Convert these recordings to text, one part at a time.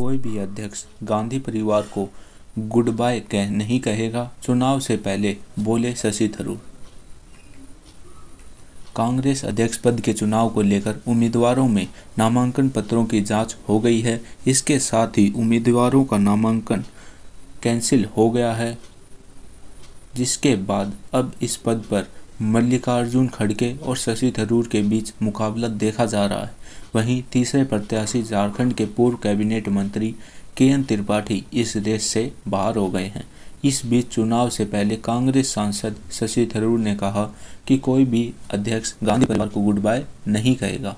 कोई भी अध्यक्ष गांधी परिवार को गुड बाय कह नहीं कहेगा। चुनाव से पहले बोले शशि थरूर। कांग्रेस अध्यक्ष पद के चुनाव को लेकर उम्मीदवारों में नामांकन पत्रों की जाँच हो गई है। इसके साथ ही उम्मीदवारों का नामांकन कैंसिल हो गया है, जिसके बाद अब इस पद पर मल्लिकार्जुन खड़गे और शशि थरूर के बीच मुकाबला देखा जा रहा है। वहीं तीसरे प्रत्याशी झारखंड के पूर्व कैबिनेट मंत्री के एन त्रिपाठी इस रेस से बाहर हो गए हैं। इस बीच चुनाव से पहले कांग्रेस सांसद शशि थरूर ने कहा कि कोई भी अध्यक्ष गांधी परिवार को गुड बाय नहीं कहेगा।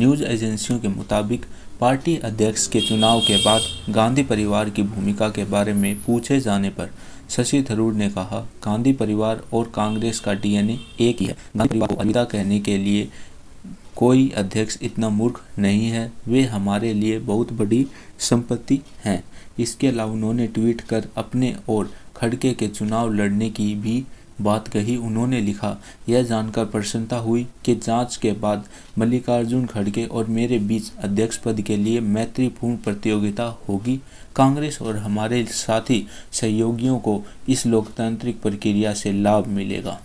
न्यूज़ एजेंसियों के मुताबिक पार्टी अध्यक्ष के चुनाव के बाद गांधी परिवार की भूमिका के बारे में पूछे जाने पर शशि थरूर ने कहा, गांधी परिवार और कांग्रेस का डीएनए एक ही है। गांधी परिवार को अलविदा कहने के लिए कोई अध्यक्ष इतना मूर्ख नहीं है। वे हमारे लिए बहुत बड़ी संपत्ति हैं। इसके अलावा उन्होंने ट्वीट कर अपने और खड़के के चुनाव लड़ने की भी बात कही उन्होंने लिखा, यह जानकर प्रसन्नता हुई कि जाँच के बाद मल्लिकार्जुन खड़गे और मेरे बीच अध्यक्ष पद के लिए मैत्रीपूर्ण प्रतियोगिता होगी। कांग्रेस और हमारे साथी सहयोगियों को इस लोकतांत्रिक प्रक्रिया से लाभ मिलेगा।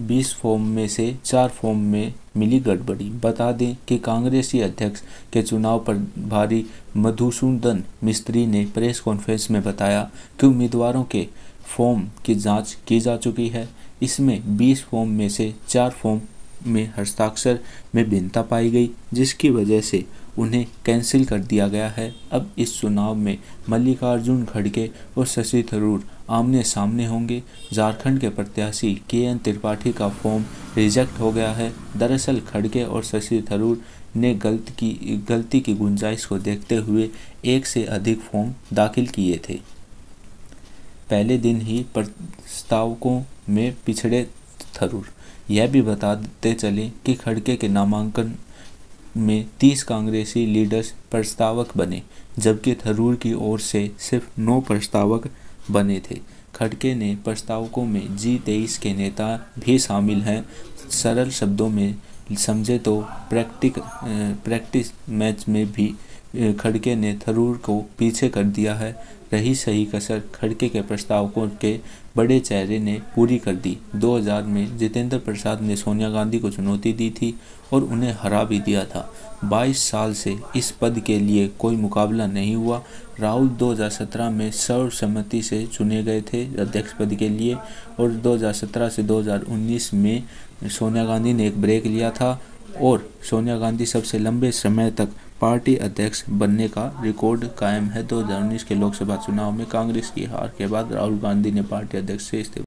बीस फॉर्म में से चार फॉर्म में मिली गड़बड़ी। बता दें कि कांग्रेसी अध्यक्ष के चुनाव पर भारी मधुसूदन मिस्त्री ने प्रेस कॉन्फ्रेंस में बताया कि उम्मीदवारों के फॉर्म की जाँच की जा चुकी है। इसमें 20 फॉर्म में से चार फॉर्म में हस्ताक्षर में भिन्नता पाई गई, जिसकी वजह से उन्हें कैंसिल कर दिया गया है। अब इस चुनाव में मल्लिकार्जुन खड़गे और शशि थरूर आमने सामने होंगे। झारखंड के प्रत्याशी के एन त्रिपाठी का फॉर्म रिजेक्ट हो गया है। दरअसल खड़गे और शशि थरूर ने गलत की, गलती की गुंजाइश को देखते हुए एक से अधिक फॉर्म दाखिल किए थे। पहले दिन ही प्रस्तावकों में पिछड़े थरूर। यह भी बताते चले कि खड़के के नामांकन में 30 कांग्रेसी लीडर्स प्रस्तावक बने, जबकि थरूर की ओर से सिर्फ़ नौ प्रस्तावक बने थे। खड़के ने प्रस्तावकों में जी तेईस के नेता भी शामिल हैं। सरल शब्दों में समझे तो प्रैक्टिक प्रैक्टिस मैच में भी खड़के ने थरूर को पीछे कर दिया है। रही सही कसर खड़के के प्रस्तावकों के बड़े चेहरे ने पूरी कर दी। 2000 में जितेंद्र प्रसाद ने सोनिया गांधी को चुनौती दी थी और उन्हें हरा भी दिया था। 22 साल से इस पद के लिए कोई मुकाबला नहीं हुआ। राहुल 2017 में सर्वसम्मति से चुने गए थे अध्यक्ष पद के लिए और 2017 से 2019 में सोनिया गांधी ने एक ब्रेक लिया था और सोनिया गांधी सबसे लंबे समय तक पार्टी अध्यक्ष बनने का रिकॉर्ड कायम है। 2019 के लोकसभा चुनाव में कांग्रेस की हार के बाद राहुल गांधी ने पार्टी अध्यक्ष से इस्तीफा